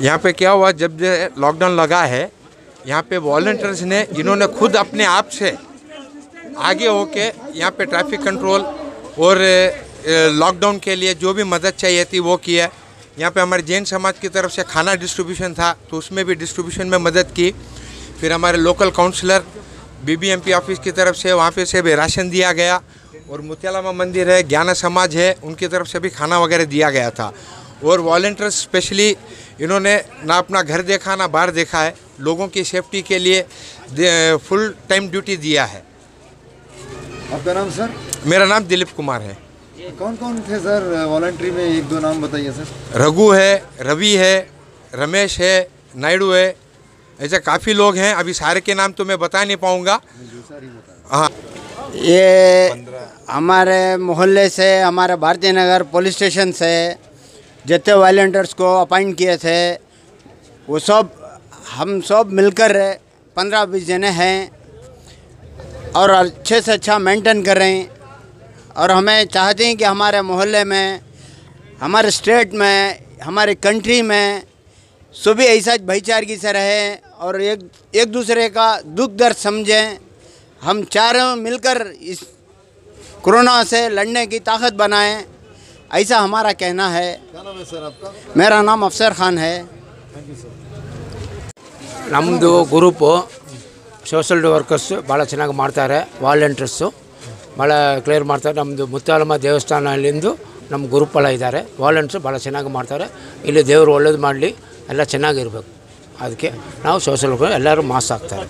यहाँ पे क्या हुआ, जब लॉकडाउन लगा है, यहाँ पे वॉल्टियर्स ने इन्होंने खुद अपने आप से आगे होके यहाँ पे ट्रैफ़िक कंट्रोल और लॉकडाउन के लिए जो भी मदद चाहिए थी, वो किया यहाँ पे हमारे जैन समाज की तरफ़ से खाना डिस्ट्रीब्यूशन था तो उसमें भी डिस्ट्रीब्यूशन में मदद की। फिर हमारे लोकल काउंसलर बीबीएमपी ऑफ़िस की तरफ़ से, वहाँ पे से भी राशन दिया गया। और मुत्यालामा मंदिर है, ज्ञान समाज है, उनकी तरफ़ से भी खाना वगैरह दिया गया था। और वॉल्टियर्स स्पेशली इन्होंने ना अपना घर देखा ना बाहर देखा है। लोगों की सेफ्टी के लिए फुल टाइम ड्यूटी दिया है। आपका नाम सर? मेरा नाम दिलीप कुमार है। कौन कौन थे सर वॉलंट्री में एक दो नाम बताइए सर। रघु है रवि है रमेश है नायडू है। ऐसे काफ़ी लोग हैं अभी सारे के नाम तो मैं बता नहीं पाऊँगा। हाँ। ये हमारे मोहल्ले से हमारे भारतीय नगर पुलिस स्टेशन से जितने वॉल्टियर्स को अपॉइंट किए थे, वो सब, हम सब मिलकर पंद्रह बीस जने हैं और अच्छे से अच्छा मेंटेन कर रहे हैं। और हमें चाहते हैं कि हमारे मोहल्ले में, हमारे स्टेट में, हमारे कंट्री में सभी ऐसा भाईचारगी से रहें और एक एक दूसरे का दुख दर्द समझें। हम चारों मिलकर इस कोरोना से लड़ने की ताकत बनाएँ। ऐसा हमारा कहना है क्या नाम है सर आपका मेरा नाम अफसर खान है ನಮ್ಮದು ಗ್ರೂಪು ಸೋಷಲ್ ವರ್ಕರ್ಸ್ ಭಾಳ ಚೆನ್ನಾಗಿ ಮಾಡ್ತಾರೆ ವಾಲಂಟಿಯರ್ಸು ಭಾಳ ಕ್ಲಿಯರ್ ಮಾಡ್ತಾರೆ ನಮ್ಮದು ಮುತ್ತಾಲಮ್ಮ ದೇವಸ್ಥಾನಲ್ಲಿಂದು ನಮ್ಮ ಗ್ರೂಪ್ ಎಲ್ಲ ಇದ್ದಾರೆ ವಾಲಂಟಿಯರ್ಸ್ ಭಾಳ ಚೆನ್ನಾಗಿ ಮಾಡ್ತಾರೆ ಇಲ್ಲಿ ದೇವರು ಒಳ್ಳೇದು ಮಾಡಲಿ ಎಲ್ಲ ಚೆನ್ನಾಗಿರ್ಬೇಕು ಅದಕ್ಕೆ ನಾವು ಸೋಷಲ್ ವರ್ಕರ್ ಎಲ್ಲರೂ ಮಾಸ್ ಆಗ್ತಾರೆ